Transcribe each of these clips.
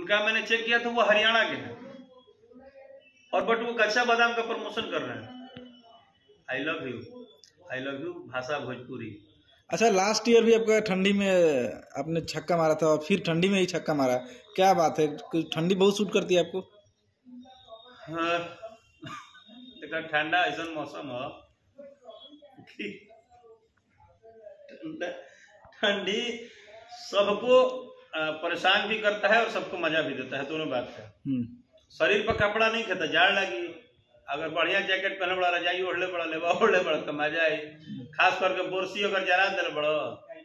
उनका मैंने चेक किया तो वो हरियाणा के हैं। और बट वो कच्चा बादाम का प्रमोशन कर रहे हैं। I love you I love you भाषा भोजपुरी। अच्छा लास्ट ईयर भी आपका ठंडी में आपने छक्का मारा था और फिर ठंडी में ही छक्का मारा। क्या बात है? कोई ठंडी बहुत सूट करती है आपको? हाँ, देखा ठंडा ऐसा मौसम है ठंडी सबको परेशान भी करता है और सबको मज़ा भी देता है दोनों बात है हम्म। शरीर पर कपड़ा नहीं खाता जाड़ लगी। अगर बढ़िया जैकेट पहने बड़ा रजाई ओढ़ले बड़ा लेवा ओढ़ले बड़ा तो मज़ा आई खास करके बोरसी अगर जरा दिल बड़ो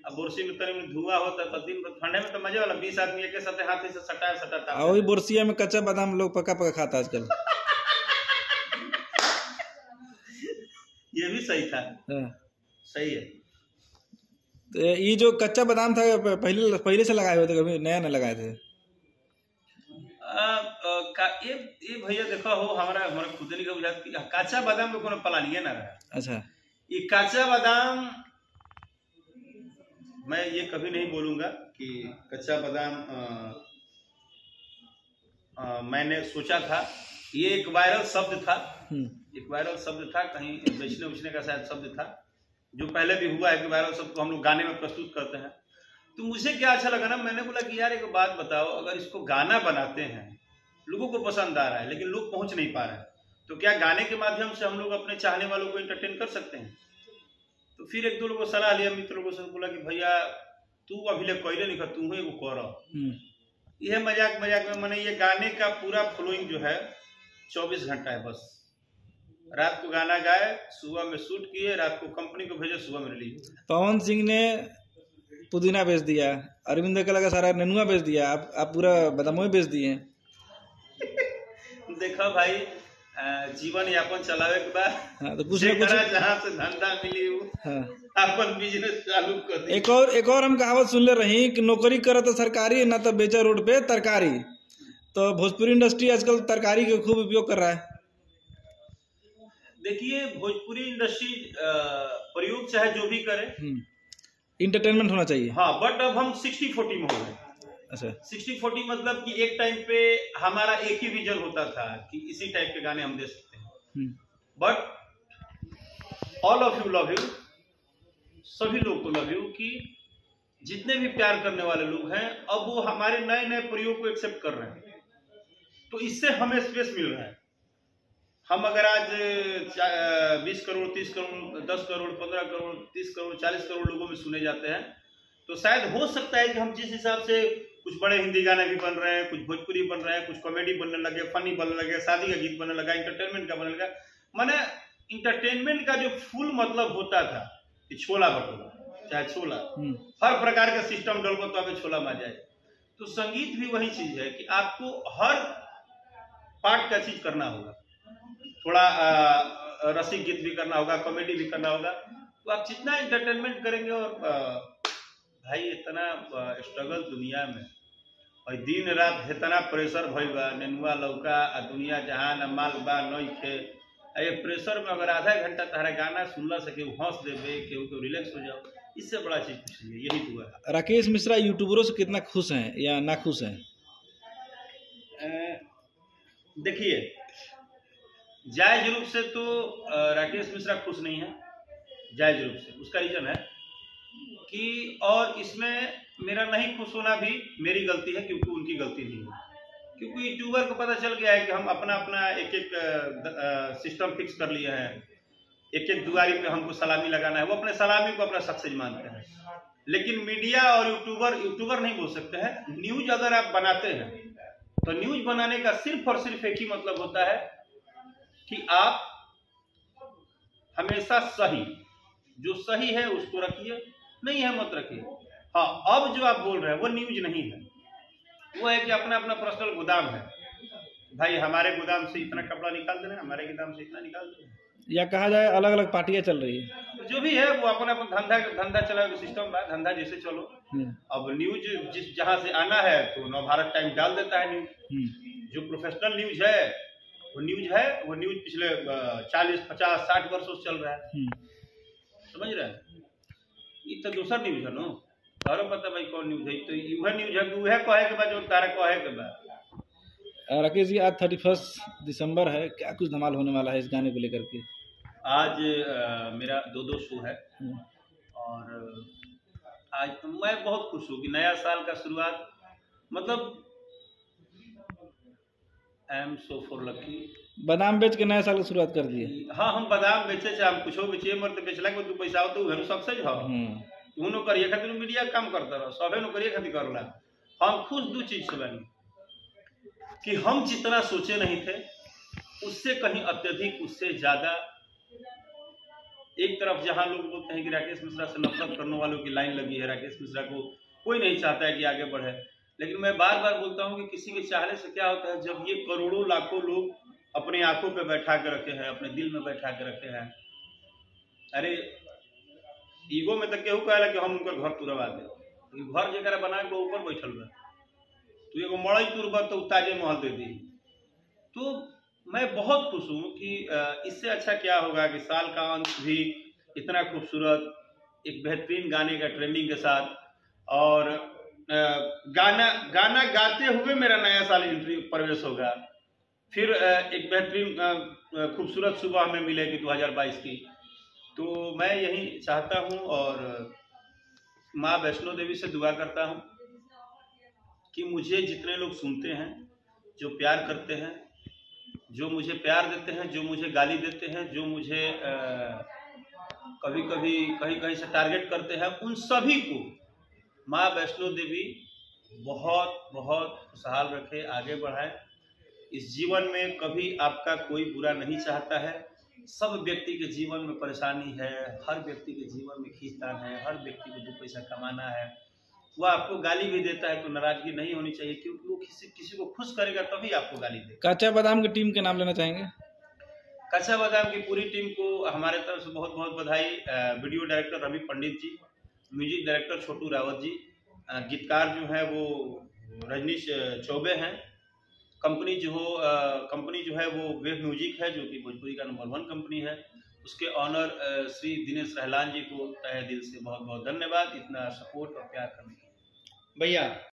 अब बोरसी में तनी में धुआँ होता तो दिन ठंडे में तो मज़े वाला बीस आदमी एक साथ हाथी से सटाया सटाता वही बोरसिया में कच्चा बादाम लोग पका पका खाता आजकल। ये भी सही था। हाँ। सही है। तो ये जो कच्चा बादाम था पहले पहले से लगाए हुए थे कभी? नया न लगाए थे? आ, आ, का ये ये भैया देखो हो हमारा हमारा खुद नहीं का बुझात काचा बादाम के कोनो प्लानिए ना रहा। अच्छा। ये काचा बादाम मैं ये कभी नहीं बोलूँगा कि कच्चा बादाम आ, आ, मैंने सोचा था। ये एक वायरल शब्द था। हम्म। एक वायरल शब्द था कहीं बेचने उचने का शायद शब्द था। जो पहले भी हुआ है कि वायरल शब्द को हम लोग गाने में प्रस्तुत करते हैं। तो मुझे क्या अच्छा लगा ना मैंने बोला कि यार एक बात बताओ अगर इसको गाना बनाते हैं लोगों को पसंद आ रहा है लेकिन लोग पहुँच नहीं पा रहे हैं तो क्या गाने के माध्यम से हम लोग अपने चाहने वालों को एंटरटेन कर सकते हैं? तो फिर एक दो लोगों सलाह लिया मित्र लोगों से बोला कि भैया तू अभी ले कोई नहीं तू ही वो कर। हम्म। यह मज़ाक मज़ाक में मैंने ये गाने का पूरा फ्लोइंग जो है चौबीस घंटा है बस। रात को गाना गाए सुबह में शूट किए रात को कंपनी को भेजे सुबह में रिलीज़ पवन सिंह ने पुदीना बेच दिया अरविंद कला का सारा नेनुआ बेच दिया आप आप पूरा बादामो बेच दिए देखो भाई जीवन यापन चलावे के बाद हाँ तो कुछ ना कुछ जहाँ से धंधा मिली वो हाँ। अपन बिज़नेस चालू कर एक और एक और हम कहावत सुन ले रही कि नौकरी करे तो सरकारी ना तो बेचा रोड पे तरकारी। तो भोजपुरी इंडस्ट्री आजकल तरकारी का खूब उपयोग कर रहा है। देखिए भोजपुरी इंडस्ट्री प्रयोग चाहे जो भी करे इंटरटेनमेंट होना चाहिए। हाँ बट अब हम सिक्सटी फोर्टी में हो गए। अच्छा। सिक्सटी फोर्टी मतलब कि एक टाइम पे हमारा एक ही विजन होता था कि इसी टाइप के गाने हम दे सकते हैं। हम्म, but all of you love you सभी लोग को लव यू कि जितने भी प्यार करने वाले लोग हैं अब वो हमारे नए नए प्रयोग को एक्सेप्ट कर रहे हैं। तो इससे हमें स्पेस मिल रहा है। हम अगर आज बीस करोड़ तीस करोड़ दस करोड़ पंद्रह करोड़ तीस करोड़ चालीस करोड़ लोगों में सुने जाते हैं तो शायद हो सकता है कि हम जिस हिसाब से कुछ बड़े हिंदी गाने भी बन रहे हैं कुछ भोजपुरी बन रहे हैं कुछ कॉमेडी बनने लगे फनी बनने लगे शादी का गीत बनने लगा इंटरटेनमेंट का बनने लगा मैंने इंटरटेनमेंट का जो फुल मतलब होता था कि छोला भटूरा चाहे छोला हम्म, हर प्रकार का सिस्टम डलबो तो आप छोला में जाए। तो संगीत भी वही चीज़ है कि आपको हर पार्ट का चीज़ करना होगा। थोड़ा रसिक गीत भी करना होगा कॉमेडी भी करना होगा। तो आप जितना इंटरटेनमेंट करेंगे और भाई इतना स्ट्रगल दुनिया में। और दिन रात इतना प्रेशर भइल बा नेनुआ लौका आ दुनिया जहान आ माल बा नई खे। ये प्रेशर में अगर आधा घंटा तहरा गाना सुनला से केहू हंस देबे केहू केहू रिलैक्स हो जाओ इससे बड़ा चीज़ कुछ नहीं है यही दुआ है। राकेश मिश्रा यूट्यूबरों से कितना खुश हैं या नाखुश हैं? अ, देखिए जायज़ रूप से तो राकेश मिश्रा खुश नहीं है। जायज़ रूप से। उसका रीजन है कि, और इसमें मेरा नहीं खुश होना भी मेरी गलती है, क्योंकि उनकी गलती नहीं है। क्योंकि यूट्यूबर को पता चल गया है कि हम अपना अपना एक एक सिस्टम फिक्स कर लिए हैं। एक एक दुआरी पे हमको सलामी लगाना है। वो अपने सलामी को अपना सक्सेस मानते हैं। लेकिन मीडिया और यूट्यूबर यूट्यूबर नहीं बोल सकते हैं। न्यूज़ अगर आप बनाते हैं तो न्यूज़ बनाने का सिर्फ़ और सिर्फ़ एक ही मतलब होता है कि आप हमेशा सही जो सही है उसको रखिए नहीं है मत रखिए। हाँ अब जो आप बोल रहे हैं वो न्यूज़ नहीं है। वो है कि अपना अपना पर्सनल गोदाम है। भाई हमारे गोदाम से इतना कपड़ा निकाल दे रहे हैं हमारे गोदाम से इतना निकाल दे रहे हैं। या कहा जाए अलग अलग पार्टियाँ चल रही है। जो भी है वो अपना अपना धंधा धंधा चला सिस्टम बा धंधा जैसे चलो। हम्म, अब न्यूज़ जिस जहाँ से आना है तो नव भारत टाइम डाल देता है न्यूज़। हम्म, जो प्रोफेशनल न्यूज़ है वो न्यूज़ है वो न्यूज़ पिछले चालीस पचास साठ वर्षों से चल रहा है। हम्म। समझ रहे हैं? ये तो दूसर न्यूज़ है नो? तारो पता भाई कौन न्यूज़ है? तो वह न्यूज़ है वह कहे के बाद जो तारा कहे के बाद। राकेश जी आज थर्टी फ़र्स्ट दिसंबर है क्या कुछ धमाल होने वाला है इस गाने को लेकर के? आज अ, मेरा दो दो शो है। हम्म, और आज तो मैं बहुत खुश हूँ कि नया साल का शुरुआत मतलब I am so for lucky बादाम बेच के नए साल की शुरुआत कर दिए। हाँ हम बादाम बेचे चाहे हम कुछ बेचिए मर तो बेचला के तू पैसा हो तो उहे सक्सेस हो। हम्म, तू नो करिए खातिर मीडिया काम करता रहो सबे नो करिए खातिर करला हम खुश दो चीज़ से बनी कि हम जितना सोचे नहीं थे उससे कहीं अत्यधिक उससे ज़्यादा। एक तरफ़ जहाँ लोग बोलते हैं कि राकेश मिश्रा से नफरत करने वालों की लाइन लगी है राकेश मिश्रा को कोई नहीं चाहता है कि आगे बढ़े। लेकिन मैं बार बार बोलता हूँ कि किसी के चाहने से क्या होता है, जब ये करोड़ों, लाखों लोग अपने आँखों पे बैठा के रखे हैं, अपने दिल में बैठा के रखे हैं, अरे, ईगो में तो केहू कहला कि हम उनकर घर तुरवा दे घर जरा बना के ऊपर बैठल बा। तू एगो मड़ई तुरबा तो ताजे महल दे दी। तो मैं बहुत खुश हूँ कि इससे अच्छा क्या होगा कि साल का अंत भी इतना खूबसूरत, एक बेहतरीन गाने का ट्रेंडिंग के साथ, और गाना गाना गाते हुए मेरा नया साल एंट्री प्रवेश होगा। फिर एक बेहतरीन खूबसूरत सुबह हमें मिलेगी 2022 की। तो मैं यही चाहता हूँ और माँ वैष्णो देवी से दुआ करता हूँ कि मुझे जितने लोग सुनते हैं जो प्यार करते हैं जो मुझे प्यार देते हैं जो मुझे गाली देते हैं जो मुझे आ, कभी कभी कहीं कहीं से टारगेट करते हैं उन सभी को माँ वैष्णो देवी बहुत बहुत खुशहाल रखे आगे बढ़ाए। इस जीवन में कभी आपका कोई बुरा नहीं चाहता है। सब व्यक्ति के जीवन में परेशानी है हर व्यक्ति के जीवन में खींचतान है हर व्यक्ति को दो पैसा कमाना है। वो आपको गाली भी देता है तो नाराज़गी नहीं होनी चाहिए क्योंकि वो किसी किसी को खुश करेगा तभी आपको गाली देगा। कच्चा बादाम की टीम के नाम लेना चाहेंगे? कच्चा बादाम की पूरी टीम को हमारे तरफ़ से बहुत बहुत बधाई video director Ravi Pandit ji music director Chhotu Rawat ji. गीतकार जो है वो रजनीश चौबे हैं। कंपनी जो कंपनी जो है वो वेब म्यूज़िक है, जो कि भोजपुरी का नंबर वन कंपनी है। उसके ऑनर श्री दिनेश रहलान जी को तहे दिल से बहुत बहुत धन्यवाद। इतना सपोर्ट और प्यार करने के लिए। भैया।